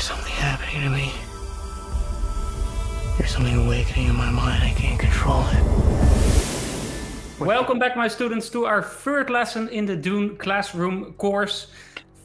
There's something happening to me. There's something awakening in my mind. I can't control it. Welcome back, my students, to our third lesson in the Dune Classroom course.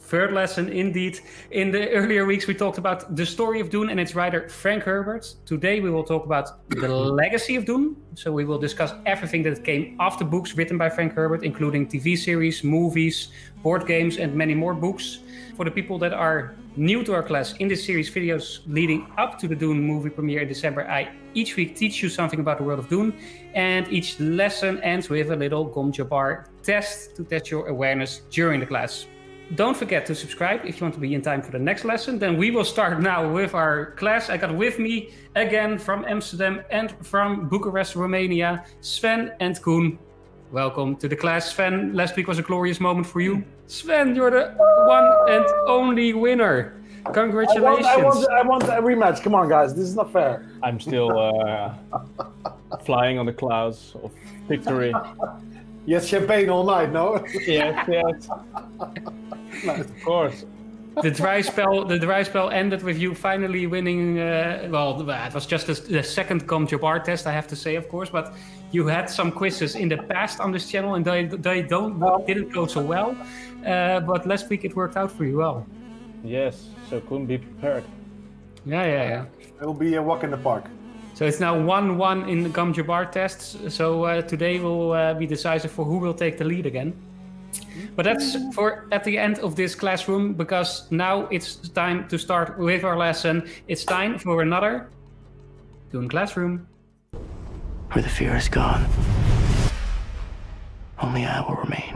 Third lesson, indeed. In the earlier weeks, we talked about the story of Dune and its writer Frank Herbert. Today, we will talk about the legacy of Dune. So, we will discuss everything that came after books written by Frank Herbert, including TV series, movies, board games, and many more books. For the people that are new to our class, in this series, videos leading up to the Dune movie premiere in December, I each week teach you something about the world of Dune, and each lesson ends with a little Gom Jabbar test to test your awareness during the class. Don't forget to subscribe if you want to be in time for the next lesson. Then we will start now with our class. I got with me again from Amsterdam and from Bucharest, Romania, Sven and Koen. Welcome to the class, Sven. Last week was a glorious moment for you. Sven, you're the one and only winner. Congratulations. I want, I want, I want a rematch. Come on, guys. This is not fair. I'm still uh, flying on the clouds of victory. Yes, champagne all night, no? yes, yes. Of course. The dry spell, the dry spell ended with you finally winning. Uh, well, it was just the, the second Gom Jabbar test, I have to say, of course. But you had some quizzes in the past on this channel, and they they don't didn't go so well. Uh, but last week it worked out for you well. Yes, so couldn't be prepared. Yeah, yeah, yeah. It will be a walk in the park. So it's now 1 1 in the Gom Jabbar tests. So uh, today will uh, be decisive for who will take the lead again. But that's for at the end of this classroom because now it's time to start with our lesson. It's time for another Dune Classroom. Where the fear is gone, only I will remain.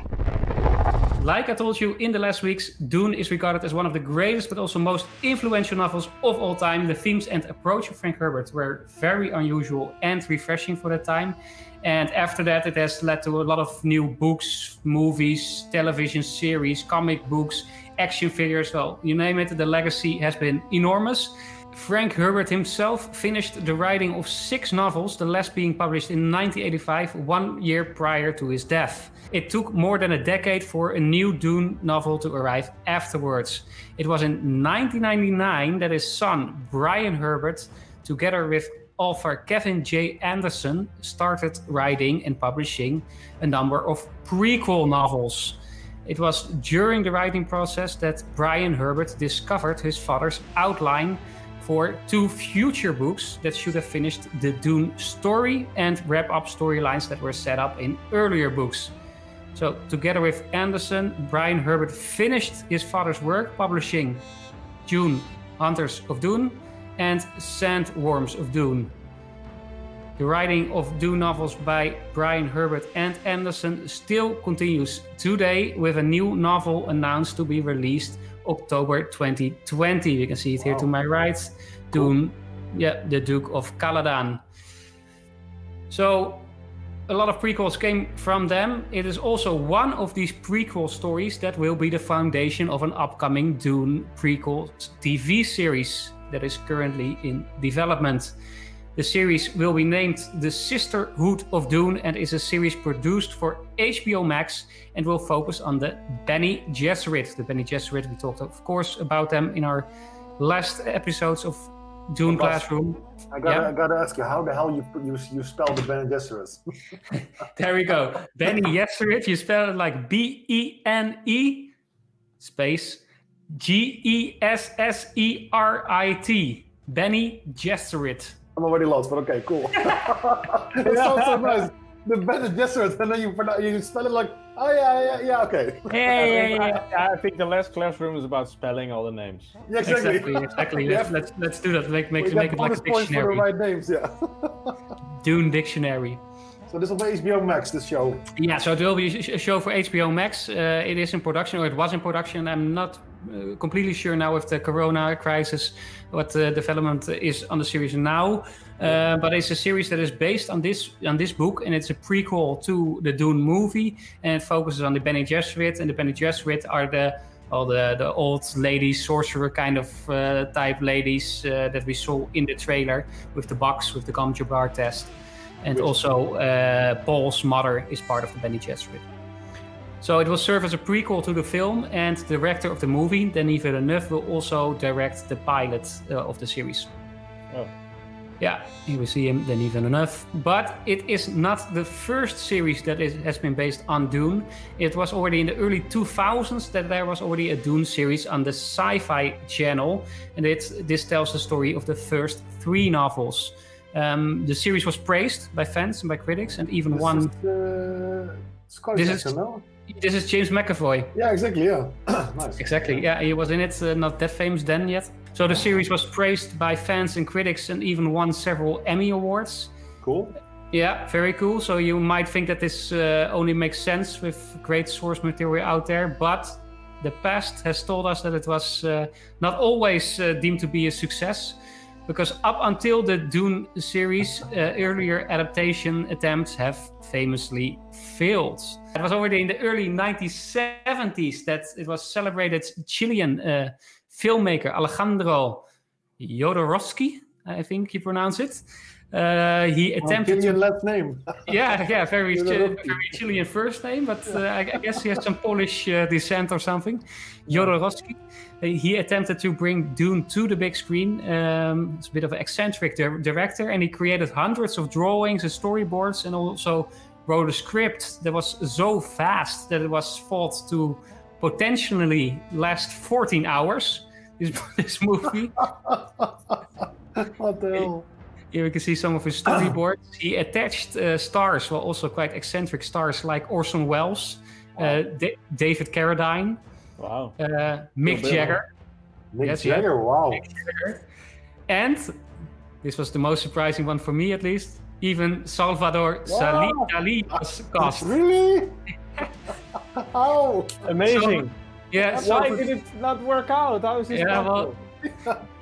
Like I told you in the last weeks, Dune is regarded as one of the greatest but also most influential novels of all time. The themes and approach of Frank Herbert were very unusual and refreshing for that time. And after that, it has led to a lot of new books, movies, television series, comic books, action figures. Well, you name it, the legacy has been enormous. Frank Herbert himself finished the writing of six novels, the last being published in 1985, one year prior to his death. It took more than a decade for a new Dune novel to arrive afterwards. It was in 1999 that his son, Brian Herbert, together with author Kevin J. Anderson, started writing and publishing a number of prequel novels. It was during the writing process that Brian Herbert discovered his father's outline for two future books that should have finished the Dune story and wrap up storylines that were set up in earlier books. So, together with Anderson, Brian Herbert finished his father's work, publishing Dune Hunters of Dune and Sandworms of Dune. The writing of Dune novels by Brian Herbert and Anderson still continues today with a new novel announced to be released October 2020. You can see it here wow. to my right. Dune, yeah, the Duke of Caladan. So a lot of prequels came from them. It is also one of these prequel stories that will be the foundation of an upcoming Dune prequel TV series that is currently in development. The series will be named The Sisterhood of Dune and is a series produced for HBO Max and will focus on the Bene Gesserit. The Bene Gesserit, we talked, of course, about them in our last episodes of Dune Classroom. I gotta, yeah. I gotta ask you, how the hell you you, you spell the Bene Gesserit? there we go. Bene Gesserit, you spell it like B E N E space G E S S E R I T. Bene Gesserit. I'm already lost, but okay, cool. it sounds so nice. The Bene Gesserit, and then you you spell it like, oh yeah, yeah, yeah, okay. Yeah, yeah, yeah. I, I think the last classroom is about spelling all the names. Yeah, exactly. Exactly. exactly. Let's, let's let's do that. Make make, make it like a dictionary. for the right names, yeah. Dune dictionary. So this will be HBO Max, this show. Yeah, so it will be a show for HBO Max. Uh, it is in production, or it was in production. I'm not completely sure now with the Corona crisis what the development is on the series now. Uh, but it's a series that is based on this on this book, and it's a prequel to the Dune movie, and it focuses on the Bene Gesserit, and the Bene Gesserit are the all the, the old ladies, sorcerer kind of uh, type ladies uh, that we saw in the trailer with the box with the Gom Jabbar test and also uh, Paul's mother is part of the Bene Gesserit. So it will serve as a prequel to the film, and the director of the movie, Denis Villeneuve, will also direct the pilot uh, of the series. Oh. Yeah, here we see him, Denis Villeneuve. But it is not the first series that is, has been based on Dune. It was already in the early 2000s that there was already a Dune series on the Sci-Fi Channel, and it, this tells the story of the first three novels. Um, the series was praised by fans and by critics, and even This won. is the Scottish This is- no? This is James McAvoy. Yeah, exactly. Yeah, nice. Exactly. Yeah, he was in it. Uh, not that famous then yet. So the series was praised by fans and critics, and even won several Emmy awards. Cool. Yeah, very cool. So you might think that this uh, only makes sense with great source material out there, but the past has told us that it was uh, not always uh, deemed to be a success. Because up until the Dune series, uh, earlier adaptation attempts have famously failed. It was already in the early 1970s that it was celebrated Chilean uh, filmmaker Alejandro Jodorowsky, I think you pronounce it. Uh, he attempted to last name. yeah, yeah, very, Jodorowsky. very Chilean first name, but uh, I, I guess he has some Polish uh, descent or something. Jodorowsky. Uh, He attempted to bring Dune to the big screen. Um, it's a bit of an eccentric dir- director, and he created hundreds of drawings and storyboards, and also wrote a script that was so fast that it was thought to potentially last 14 hours. This, this movie. what the hell? Here we can see some of his storyboards. he attached uh, stars, well, also quite eccentric stars like Orson Welles, uh, Da- David Carradine, Wow. uh, Mick Bill. Jagger, Mick Yes, yeah. Jagger. Wow. Mick Jagger, and this was the most surprising one for me, at least. Even Salvador Sali- Wow. Dali was cast. Really? How? Amazing. Yeah, Why Salvador, did it not work out? How is this Yeah, possible?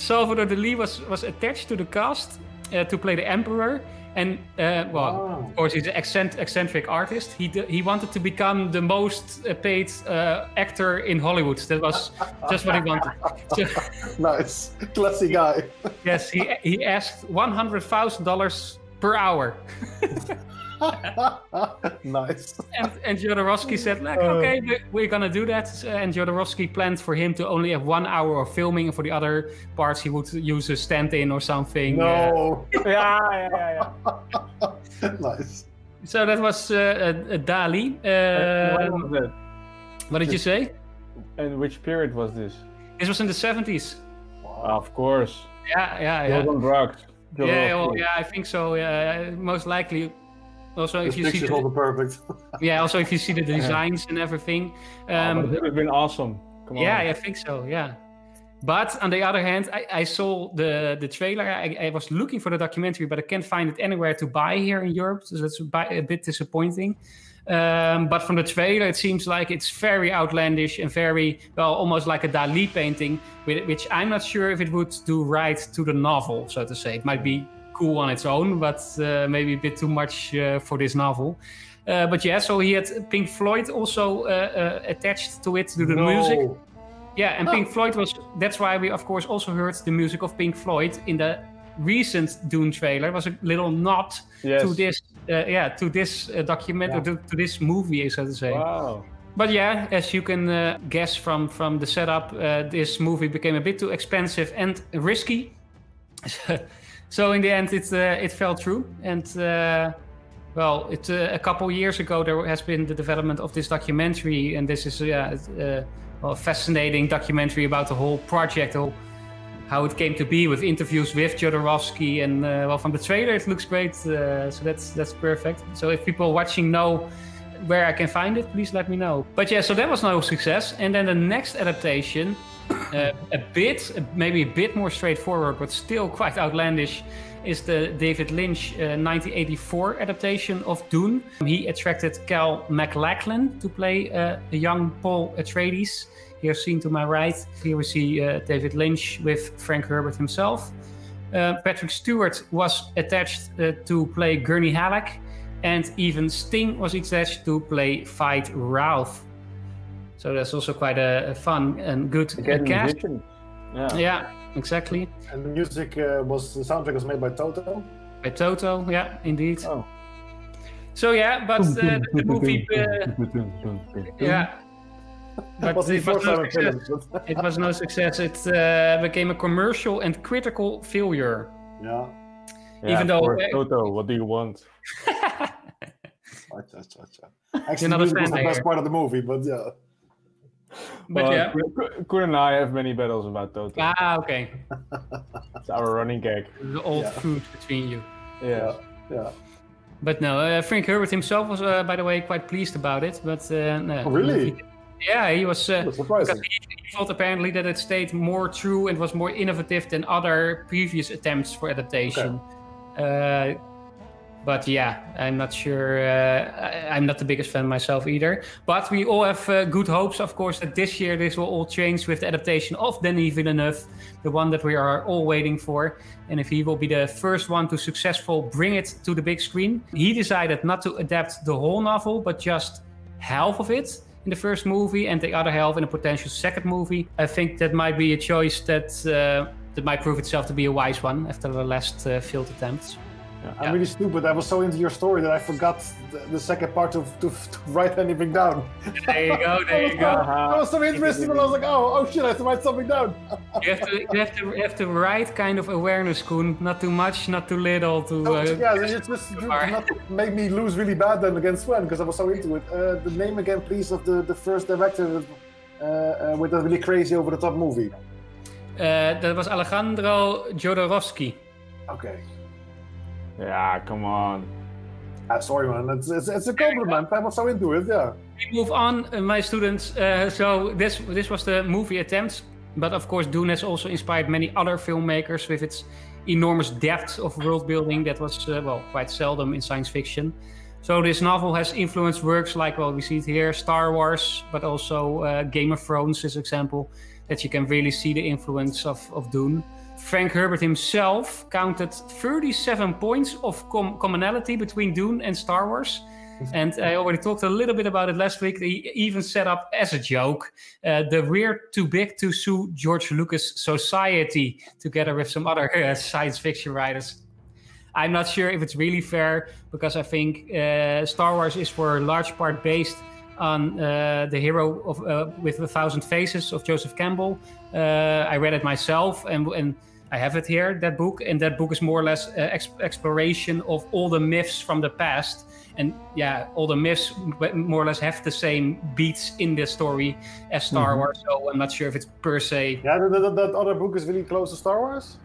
Salvador Dali was was attached to the cast uh, to play the Emperor, and uh, well, Wow. of course, he's an accent- eccentric artist. He d- he wanted to become the most uh, paid uh, actor in Hollywood. That was just what he wanted. Nice. Classy guy. yes, he he asked one hundred thousand dollars per hour, nice. and and Jodorowsky said, like, Uh. okay, we- we're gonna do that. And Jodorowsky planned for him to only have one hour of filming, and for the other parts, he would use a stand-in or something. uh, No. yeah, yeah, yeah. nice. so that was uh, uh, Dali. Um, was it? what did you say? And which period was this? This was in the seventies. of course. Yeah, yeah, yeah. Jordan drugs. Yeah, well, yeah, I think so. Yeah, most likely. Also, if This you see, the, perfect. yeah, also if you see the designs and everything. Um, it would have been awesome. Come on. yeah, I think so. Yeah. But on the other hand, I, I saw the the trailer. I, I was looking for the documentary, but I can't find it anywhere to buy here in Europe. So that's a, bit disappointing. Um, but from the trailer, it seems like it's very outlandish and very well, almost like a Dali painting, which I'm not sure if it would do right to the novel, so to say. It might be cool on its own, but uh, maybe a bit too much uh, for this novel. Uh, but yeah, so he had Pink Floyd also uh, uh, attached to it to the no. music. Yeah, and Pink Floyd was. That's why we, of course, also heard the music of Pink Floyd in the recent Dune trailer. Was a little nod Yes. to this, uh, yeah, to this uh, document or to, to this movie, so to say. Wow. But yeah, as you can uh, guess from from the setup, uh, this movie became a bit too expensive and risky. so in the end, it uh, it fell through, and uh, well, it uh, a couple years ago there has been the development of this documentary, and this is well, a fascinating documentary about the whole project, the whole, how it came to be, with interviews with Jodorowsky, and uh, well, from the trailer it looks great, uh, so that's that's perfect. So if people watching know where I can find it, please let me know. But yeah, so that was no success. And then the next adaptation, uh, a bit, maybe a bit more straightforward, but still quite outlandish, is the David Lynch uh, 1984 adaptation of Dune. He attracted Kyle MacLachlan to play uh, a young Paul Atreides. Here seen to my right, here we see uh, David Lynch with Frank Herbert himself. Uh, Patrick Stewart was attached uh, to play Gurney Halleck, and even Sting was attached to play Feyd-Rautha. So that's also quite a, a fun and good uh, Again, cast. musician. Yeah. Yeah, exactly. And the music uh, was the soundtrack was made by Toto. By Toto, yeah, indeed. Oh. So yeah, but uh, the movie, uh, yeah, but was it was, no success. It was no success. It uh, became a commercial and critical failure. yeah. Yeah, Even though- of course, Toto, what do you want? Actually, not a music was fan the best part of the movie, but yeah. But well, yeah. Koen- Koen- Koen and I have many battles about Toto. Ah, okay. It's our running gag. The old Yeah. food between you. Yeah. Yeah. But no, uh, Frank Herbert himself was, uh, by the way, quite pleased about it. But uh, no, Oh, really? he- yeah, he was. Uh, That's surprising. because he, he thought apparently that it stayed more true and was more innovative than other previous attempts for adaptation. Uh, but yeah, I'm not sure. Uh, I'm not the biggest fan myself either. But we all have uh, good hopes, of course, that this year this will all change with the adaptation of Denis Villeneuve, the one that we are all waiting for. And if he will be the first one to successful bring it to the big screen, he decided not to adapt the whole novel, but just half of it in the first movie and the other half in a potential second movie. I think that might be a choice that uh, that might prove itself to be a wise one after the last uh, failed attempts. I'm really stupid. I was so into your story that I forgot the, the second part to, to, to write anything down. There you go. There you go. I was so interested, but I was like, oh, oh shit, I have to write something down. You have to you have to you have to write kind of awareness, Koen. Not too much, not too little. To uh, yeah, it's just Alright. not make me lose really bad then against Sven because I was so into it. Uh, the name again, please, of the, the first director uh, uh, with a really crazy over the top movie. uh, that was Alejandro Jodorowsky. Okay. Yeah, come on. Ah, sorry, man. It's, it's, it's a compliment. I was so into it, yeah. We move on, uh, my students. Uh, so this this was the movie attempt, but of course Dune has also inspired many other filmmakers with its enormous depth of world building that was uh, well quite seldom in science fiction. So this novel has influenced works like well we see it here, Star Wars, but also uh, Game of Thrones is example that you can really see the influence of, of Dune. Frank Herbert himself counted 37 points of com- commonality between Dune and Star Wars. And I already talked a little bit about it last week. He even set up as a joke uh, the We're Too Big to Sue George Lucas Society together with some other uh, science fiction writers. I'm not sure if it's really fair because I think uh, Star Wars is for a large part based on uh, the hero of uh, with a thousand faces of Joseph Campbell. Uh, I read it myself and and I have it here that book and that book is more or less uh, ex- exploration of all the myths from the past and yeah all the myths more or less have the same beats in the story as Star Mhm. Wars so I'm not sure if it's per se Yeah, that, that, that other book is really close to Star Wars?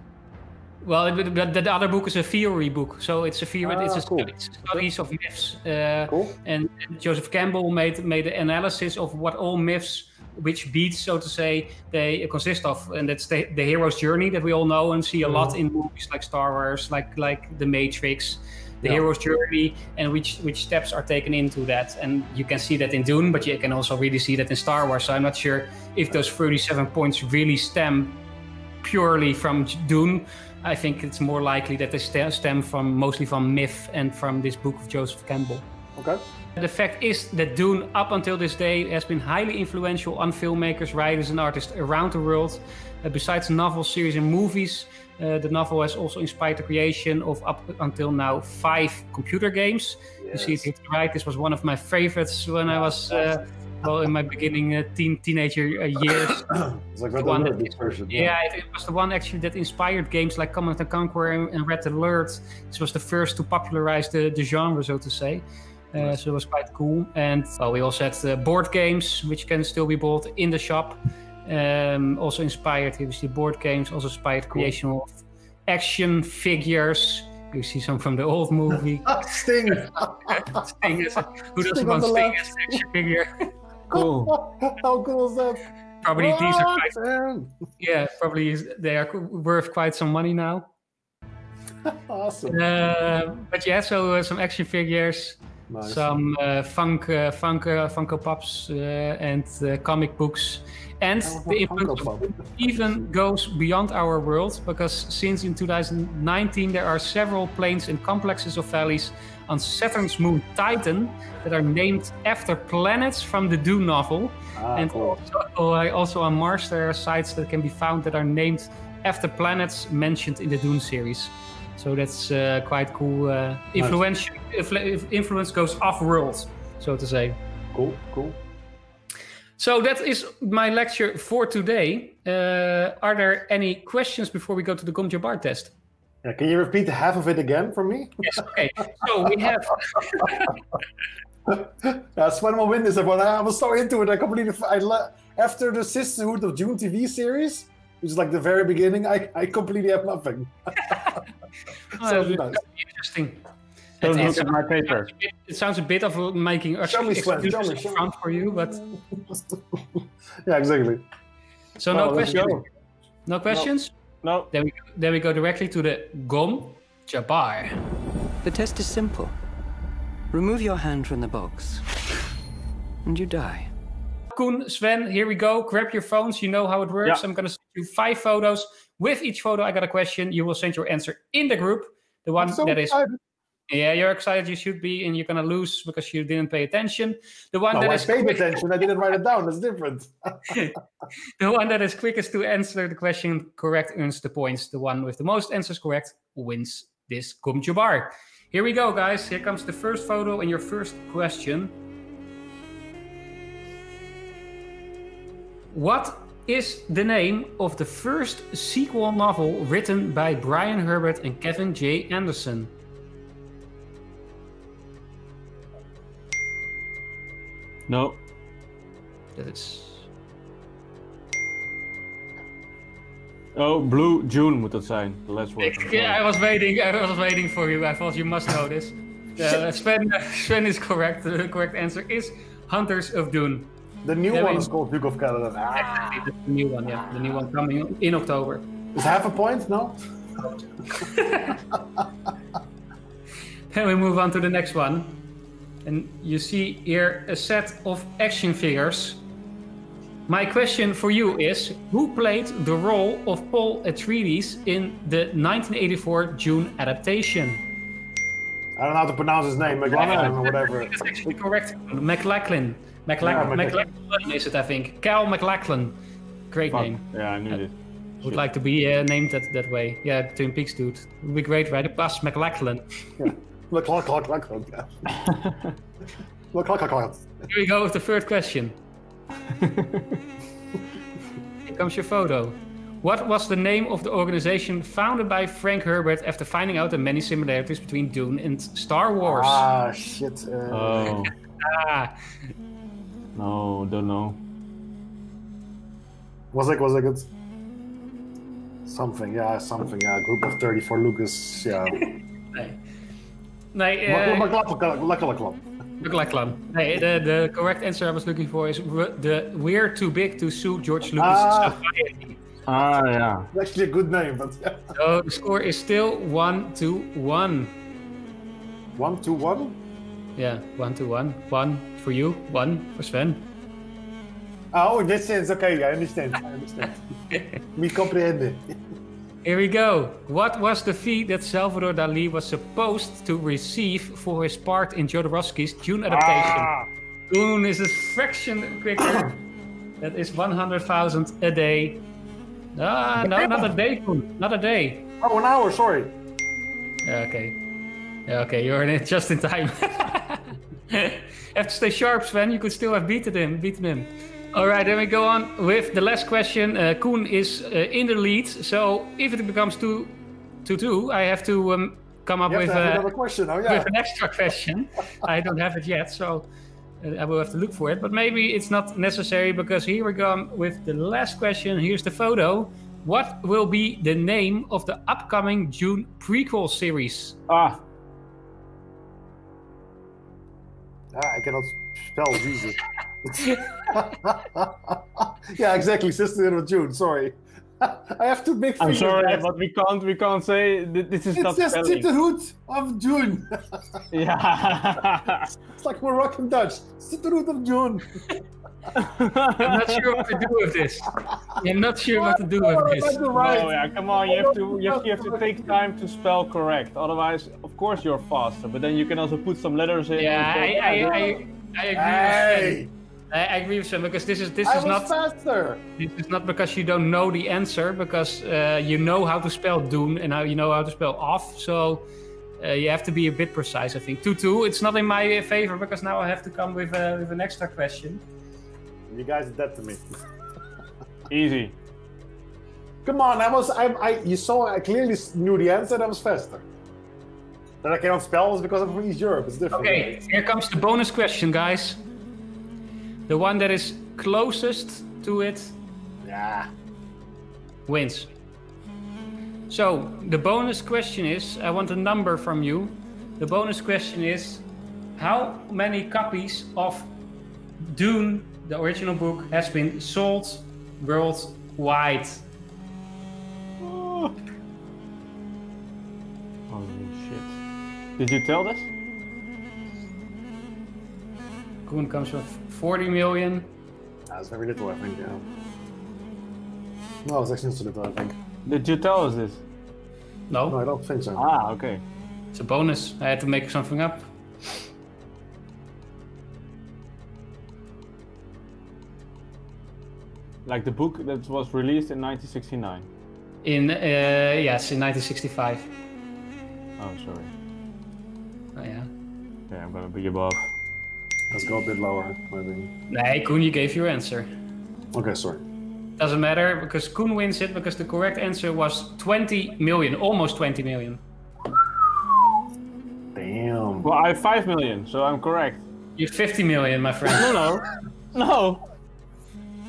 Well, it- the, the other book is a theory book, so it's a theory. Ah, it's a cool. it's studies of myths. Uh, Cool. and Joseph Campbell made made an analysis of what all myths, which beats, so to say, they consist of, and that's the, the hero's journey that we all know and see a lot mm. in movies like Star Wars, like like The Matrix, the Yeah. hero's journey, and which which steps are taken into that. And you can see that in Dune, but you can also really see that in Star Wars. So I'm not sure if those 37 points really stem purely from Dune. I think it's more likely that they st- stem from mostly from myth and from this book of Joseph Campbell. Okay. The fact is that Dune, up until this day, has been highly influential on filmmakers, writers, and artists around the world. Uh, besides novels, series, and movies, uh, the novel has also inspired the creation of up until now five computer games. You see it here to the right. This was one of my favorites when I was uh, well in my beginning uh, teen teenager uh, years. It's like Red Alert, that- version. Yeah, it, it was the one actually that inspired games like Command and Conquer and, and Red Alert. This was the first to popularize the, the genre, so to say. Uh, so it was quite cool. And well, we also had uh, board games, which can still be bought in the shop. Um, also inspired, you see board games, also inspired creation of action figures. You see some from the old movie. Sting! Sting is- who doesn't Sting want the Sting as an action figure? Cool. How cool is that? Probably these are quite, yeah, probably they are worth quite some money now. Awesome. Uh, but yeah, so uh, some action figures, Nice. some uh, funk, uh, funk, uh, Funko Pops, uh, and uh, comic books. And Oh, the influence Funko of Pop. even goes beyond our world because since in 2019 there are several plains and complexes of valleys on Saturn's moon Titan that are named after planets from the Dune novel. Ah, and cool. also, uh, also on Mars there are sites that can be found that are named after planets mentioned in the Dune series. So that's uh, quite cool. Uh, influence, influ- influence goes off-world, so to say. Cool, cool. So that is my lecture for today. Uh, are there any questions before we go to the Gom Jabbar test? Yeah, can you repeat half of it again for me? Yes, okay. So we have yeah, Sven will win this one. I was so into it. I completely. I after the Sisterhood of June TV series, which is like the very beginning, I, I completely have nothing. Oh, so it's nice. interesting. Don't It- look at my paper. It sounds a bit of making Show me, Sven, excuses show me, up show me. front for you, but yeah, exactly. so Well, no questions. No questions. No. Then we then we go directly to the Gom Jabbar. The test is simple. Remove your hand from the box, and you die. Koen, Sven, here we go. Grab your phones. You know how it works. Yeah. I'm going to send you five photos. With each photo, I got a question. You will send your answer in the group. The one so that is, excited. yeah, you're excited. You should be, and you're going to lose because you didn't pay attention. The one No, that I is paid quick- attention. I didn't write it down. That's different. the one that is quickest to answer the question correct earns the points. The one with the most answers correct wins this Gom Jabbar. Here we go, guys. Here comes the first photo and your first question. What is the name of the first sequel novel written by Brian Herbert and Kevin J. Anderson? No. That is. Oh, Blue June moet dat zijn. The last word. Yeah, I was waiting. I was waiting for you. I thought you must know this. Uh, Sven, Sven is correct. The correct answer is Hunters of Dune. The new Yeah, one is called Duke of Canada. Ah, the new one. Yeah, the new one coming in October. is half a point? No. Then we move on to the next one, and you see here a set of action figures. My question for you is: Who played the role of Paul Atreides in the 1984 Dune adaptation? I don't know how to pronounce his name. McLaren or whatever. That's actually correct. MacLachlan. Yeah, MacLachlan. Is it, I think. Kyle MacLachlan. Great Fuck. name. Yeah, I knew this. Would Shit. like to be uh, named that, that way. Yeah, Twin Peaks dude. Would be great, right? Bas MacLachlan. Look, look, look, look, look. yeah. Look, look, look, look. Here we go with the third question. Here comes your photo. What was the name of the organization founded by Frank Herbert after finding out the many similarities between Dune and Star Wars? Ah, shit. Uh, Oh, Ah, no, don't know. Was it, was it good? Something, yeah, something, yeah. Group of 30 for Lucas, yeah. nee. Nee, uh, MacLachlan. MacLachlan. Nee, the, the correct answer I was looking for is the We're Too Big to Sue George Lucas Ah. Society. Ah, yeah. Actually, a good name, but yeah. So the score is still 1 to 1. One, two, one. Yeah, 1 to 1. 1 for you, 1 for Sven. Oh, in this sense, okay, I understand. I understand. Me comprehende. Here we go. What was the fee that Salvador Dali was supposed to receive for his part in Jodorowsky's Dune adaptation? Ah. Dune is a fraction quicker. that is 100,000 a day. Ah, no, not a day, Koen. Not a day. Oh, an hour, sorry. Okay. Okay, you're in it just in time. have to stay sharp, Sven. You could still have beaten him. Beaten him. All right, then we go on with the last question. Uh, Koen is uh, in the lead, so if it becomes two, two, two, I have to um, come up with, uh, another question, oh yeah. with an extra question. I don't have it yet, so uh, I will have to look for it. But maybe it's not necessary because here we go with the last question. Here's the photo. What will be the name of the upcoming Dune prequel series? Ah, Ah, I cannot spell Jesus. yeah, exactly. Sisterhood of June. Sorry, I have to big I'm sorry, guys. but we can't, we can't say th- this is It not says spelling. Sisterhood of June. Yeah. it's like Moroccan Dutch. Sisterhood of June. I'm not sure what to do with this. I'm not sure what to do with I this. got right. Oh yeah, come on, you have to you have, you have to take time to spell correct. Otherwise, of course you're faster, but then you can also put some letters in. Yeah, and I, say, I, "Yeah, I, I agree. Hey, I, I agree with Sven because this is this I is not faster. this is not because you don't know the answer because uh, you know how to spell Dune and how you know how to spell off. So uh, you have to be a bit precise. I think two two. It's not in my favor because now I have to come with uh, with an extra question. You guys did that to me. Easy. Come on, I was. I. I you saw. I clearly knew the answer. That was faster. That I cannot spell is because I'm from East Europe. It's different. Okay, here comes the bonus question, guys. The one that is closest to it Yeah. wins. So the bonus question is I want a number from you. The bonus question is how many copies of Dune, the original book, has been sold worldwide? Oh. Holy shit. Did you tell this? Koen comes with 40 million. That's very little, I think. Yeah. No, it's actually not so little. I think. Did you tell us this? No, No, I don't think so. Ah, okay. it's a bonus. I had to make something up. Like the book that was released in 1969. In, uh, yes, in 1965. Oh, sorry. Oh, yeah. Yeah, I'm gonna be above. Let's go a bit lower. Maybe. Nee, Koen, you gave your answer. Okay, sorry. Doesn't matter because Koen wins it because the correct answer was 20 million, almost 20 million. Damn. Well, I have 5 million, so I'm correct. You 50 million, my friend. No, no. No!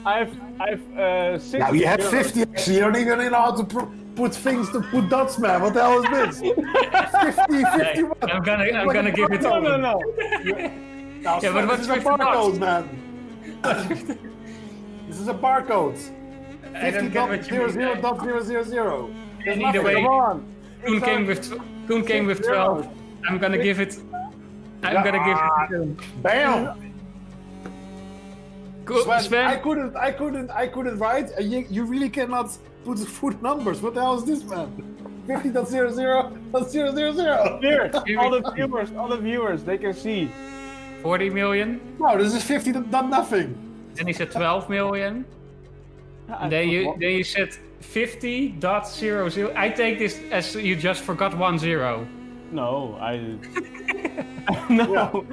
I've, I've, uh, 60 Now you had 50 actually. You don't even know how to pr- put things to put dots, man. What the hell is this? 50, 50 what? I'm gonna, I'm Like gonna give it to No, to no, no. Now, Yeah, but this is a barcode, man. this is a barcode. I don't 50 get dot what you mean. zero dot zero zero zero. There's nothing. way- Come on. Koen came with, tw- Koen came with 12. I'm gonna give it. I'm gonna give it. Bam! Koen. Sven, I couldn't, I couldn't, I couldn't write. Uh, you, you really cannot put foot numbers. What the hell is this, man? 50 dot zero zero dot zero zero zero. Here, all the viewers, all the viewers, they can see. 40 million. No, this is 50 dot dot nothing. Then he said 12 million. And then you, then you said 50.00. I take this as you just forgot one zero. No, I. no,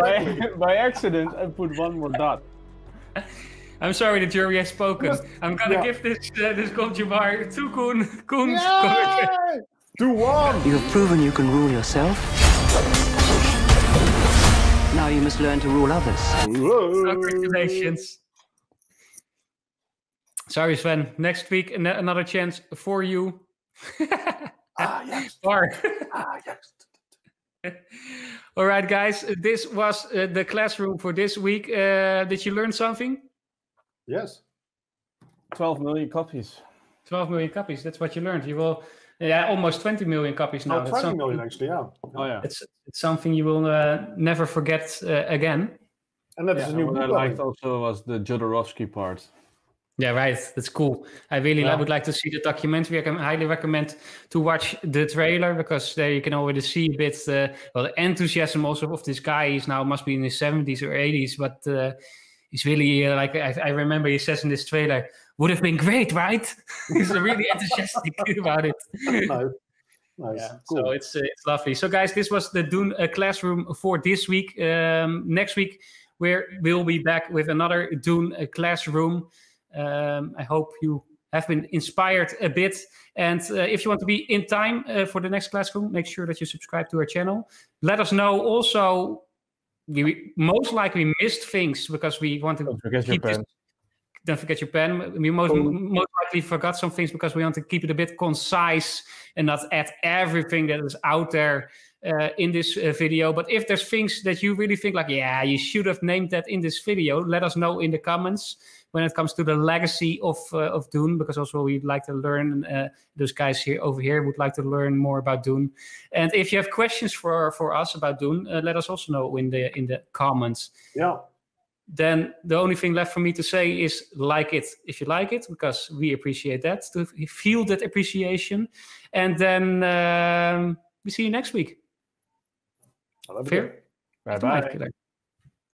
by, by accident, I put one more dot. I'm sorry, the jury has spoken. Yes. I'm gonna Yeah. give this uh, this gold bar to Koen. Koen, Yay! Two one. You have proven you can rule yourself. Now you must learn to rule others. congratulations. Sorry, Sven. Next week, an- another chance for you. Ah yes. Bar. Ah yes. All right, guys. This was uh, the classroom for this week. Uh, did you learn something? Yes. 12 million copies. 12 million copies. That's what you learned. You will, yeah, almost 20 million copies now. No, That's 20 something- million actually. Yeah. Oh, yeah. It's, it's something you will uh, never forget uh, again. And that is Yeah, a new what I book. I liked also was the Jodorowsky part. Yeah, right. That's cool. I really li- Yeah. would like to see the documentary. I can highly recommend to watch the trailer because there you can already see a bit uh, well the enthusiasm also of this guy. He's now must be in his seventies or eighties, but uh, he's really uh, like I, I remember he says in this trailer, "Would have been great, right?" he's really enthusiastic about it. Nice. Nice. Yeah, cool. so it's uh, it's lovely. So guys, this was the Dune uh, classroom for this week. Um, next week we're we'll be back with another Dune uh, classroom. Um, I hope you have been inspired a bit. And uh, if you want to be in time uh, for the next classroom, make sure that you subscribe to our channel. Let us know also. We most likely missed things because we want to Don't forget your keep this-. Don't forget your pen. We most, most likely forgot some things because we want to keep it a bit concise and not add everything that is out there uh, in this uh, video. But if there's things that you really think like, yeah, you should have named that in this video, let us know in the comments when it comes to the legacy of uh, of Dune, because also we'd like to learn. Uh, those guys here over here would like to learn more about Dune. And if you have questions for for us about Dune, uh, let us also know in the in the comments yeah. Then the only thing left for me to say is like it if you like it because we appreciate that to feel that appreciation and then um, we see you next week I love it. Fair? Bye bye.